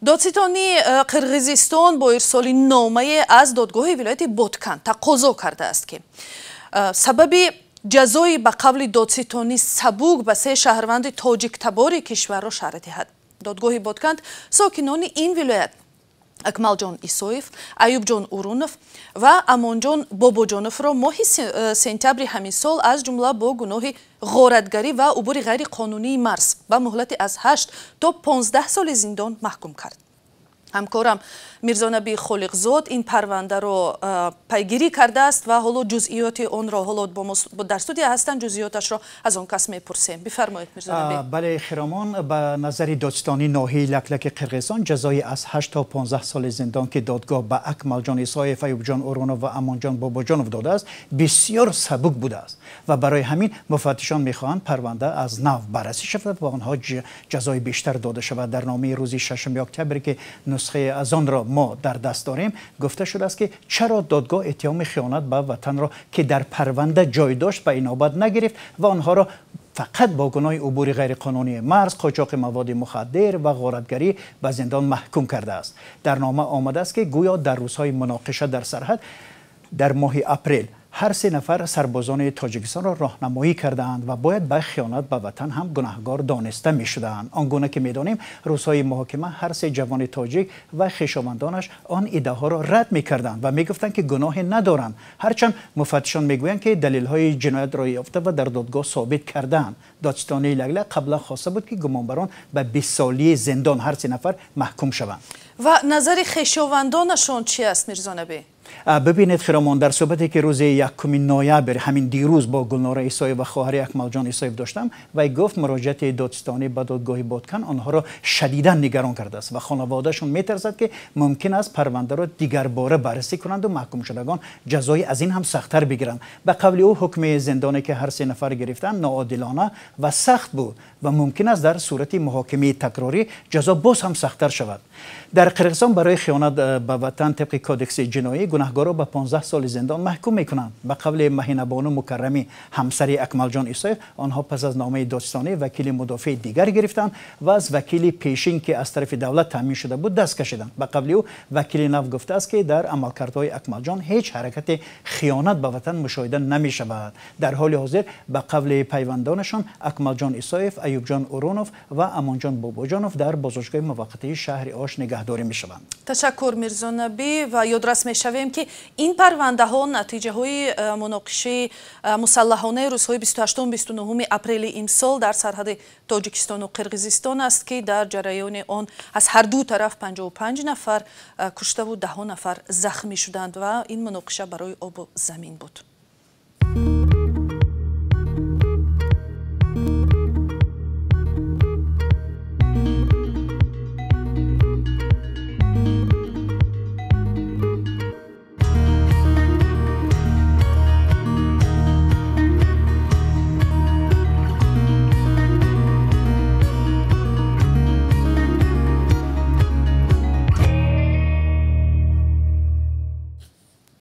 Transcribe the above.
додситони э, қирғизистон бо ирсоли номае аз додгоҳи вилояти боткан тақозо кардааст ки э, сабаби ҷазои ба қавли додситони сабук ба се шаҳрванди тоҷиктабори кишварро шаҳр диҳад. Додгоҳи ботканд сокинони ин вилоят акмалҷон исоев аюбҷон урунов ва амонҷон бобоҷоновро моҳи э, сентябри ҳамин сол аз ҷумла бо гуноҳи ғоратгарӣ ва убури ғайриқонунии марз ба муҳлати аз 8 то 15 соли зиндон маҳкум кард ҳамкорам мирзонабӣ холиқзод ин парвандаро пайгирӣ кардааст ва ҳоло ҷузъиёти онро ҳоло дар студия ҳастанд ҷузъиёташро аз он кас мепурсем бифармоед мирзонабӣ бале хиромон ба назари додистони ноҳияи лаклаки қирғизистон ҷазои аз 8 то 15 соли зиндон ки додгоҳ ба акмалҷон исоев аюбҷон урунов ва амонҷон бобоҷонов додааст бисёр сабук будааст ва барои ҳамин муфаттишон мехоҳанд парванда аз нав баррасӣ шавад ва онҳо ҷазои бештар дода шавад дар номаи рӯзи 6 октябре ки نسخه از آن را ما در دست داریم گفته شده است که چرا دادگاه اتهام خیانت به وطن را که در پرونده جای داشت به اینابت نگرفت و آنها را فقط با گناه عبور غیرقانونی مرز، قاچاق مواد مخدر و غارتگری به زندان محکوم کرده است. در نامه آمده است که گویا در روزهای مناقشه در سرحد در ماه اپریل هر سه نفر سربازان تاجیکستان را راهنمایی کردند و باید به خیانت به وطن هم گناهگار دانسته می شدند آنگونه که می دانیم روزهای محاکمه هر سه جوان تاجیک و خویشاوندانش آن ایده ها را رد می کردند و می گفتند که گناه ندارند. هرچند مفتشان می گویند که دلیل های جنایت را یافته و در دادگاه ثابت کردند دادستانی لگله قبلا خواسته بود که گمانبران به 20 سالی زندان هر سه نفر محکوم شوند. و نظر خویشاوندانشان چی است میرزا نبی؟ ببینید خیرامان در صحبتی که روز یکمین نویبر همین دیروز با گلنار ایسایب و خواهر اکمل جان ایسایب داشتم و گفت مراجعت دادستانی به دادگاه بادکن آنها را شدیدا نگران کرده است و خانوادهشون میترسد که ممکن است پرونده را دیگر باره بررسی کنند و محکوم شدگان جزای از این هم سختتر بگیرند. به قول او حکم زندانی که هر سه نفر گرفتن ناعادلانه و سخت بود و ممکن است در صورت محاکمه تکراری جزا باز هم سختتر شود. در قرقیزستان برای خیانت به وطن طبق کودکس جنایی گناهگارا به 15 سال زندان محکوم می‌کنند. به قول مهینه بانو مکرمی همسر اکمل جان ایسایف آنها پس از نامه دادستانی وکیل مدافع دیگر گرفتند و از وکیل پیشین که از طرف دولت تامین شده بود دست کشیدند. به قول او وکیل نو گفته است که در عملکردهای اکمل جان هیچ حرکت خیانت به وطن مشاهده نمی شود در حال حاضر به قول پیوندانشان اکمل جان ایسایف ایوب جان اورونوف و امان جان باباجانوف در بازداشتگاه موقتی شهر آش نگهداری می شوند تشکر میرزا نبی و یادرس می شویم мешавем ки ин парвандаҳо натиҷаҳои э, муноқишаи э, мусаллаҳонаи рӯзҳои 28-29 апрели имсол дар сарҳади тоҷикистону қирғизистон аст ки дар ҷараёни он аз ҳарду тараф 55 нафар э, куштаву даҳо нафар захмӣ шуданд ва ин муноқиша барои обу замин буд